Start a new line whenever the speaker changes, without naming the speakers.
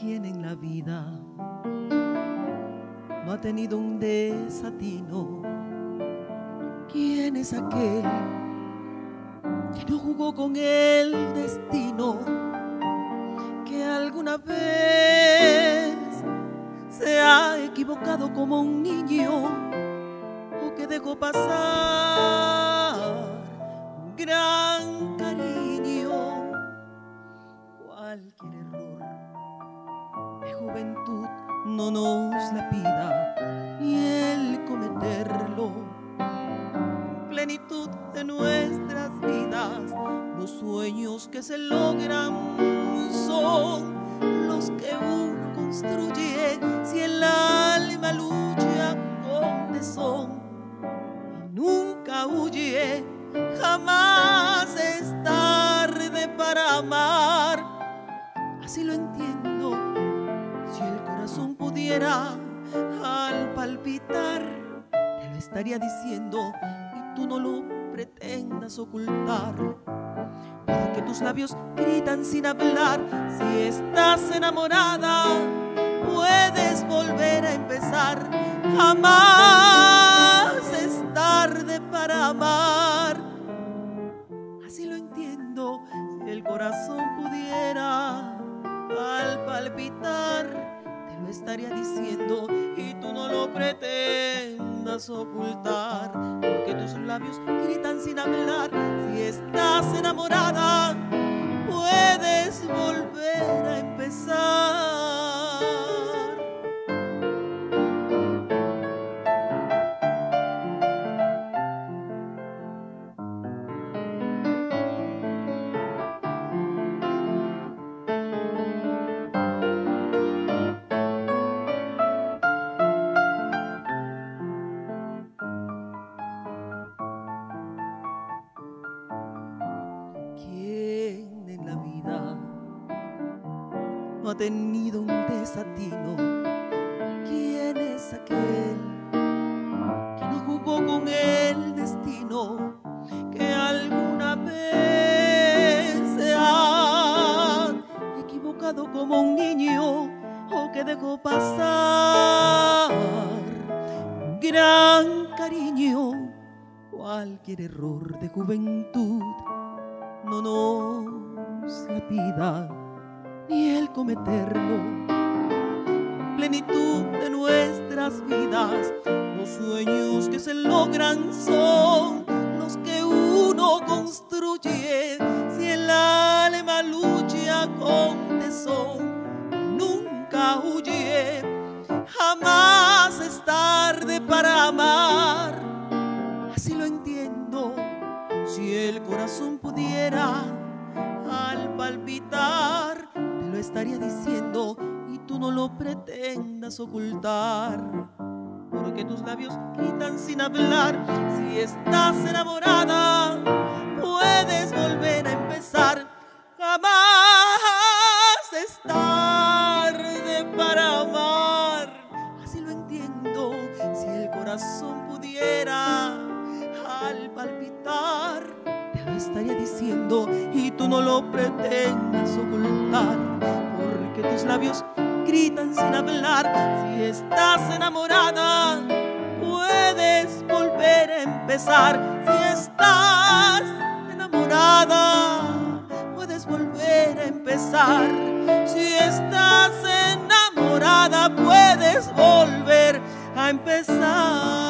¿Quién en la vida no ha tenido un desatino? ¿Quién es aquel que no jugó con el destino? Que alguna vez se ha equivocado como un niño o que dejó pasar juventud no nos la pida ni el cometerlo. Plenitud de nuestras vidas, los sueños que se logran son los que uno construye si el alma lucha con tesón y nunca huye, jamás es tarde para amar. Así lo entiendo, al palpitar, te lo estaría diciendo y tú no lo pretendas ocultar porque tus labios gritan sin hablar. Si estás enamorada, puedes volver a empezar. Jamás diciendo y tú no lo pretendas ocultar, porque tus labios gritan sin hablar. Si estás enamorada, puedes volver a empezar. No ha tenido un desatino? ¿Quién es aquel que no jugó con el destino? Que alguna vez se ha equivocado como un niño o que dejó pasar un gran cariño. Cualquier error de juventud no nos la pida cometerlo. Plenitud de nuestras vidas, los sueños que se logran son los que uno construye. Si el alma lucha con tesón, nunca huye, jamás es tarde para amar. Así lo entiendo si el corazón pudiera al palpitar, estaría diciendo y tú no lo pretendas ocultar. Porque tus labios gritan sin hablar. Si estás enamorada, puedes volver a empezar. Jamás es tarde para amar. Así lo entiendo. Si el corazón pudiera al palpitar, te lo estaría diciendo y tú no lo pretendas ocultar, tus labios gritan sin hablar. Si estás enamorada, puedes volver a empezar. Si estás enamorada, puedes volver a empezar. Si estás enamorada, puedes volver a empezar.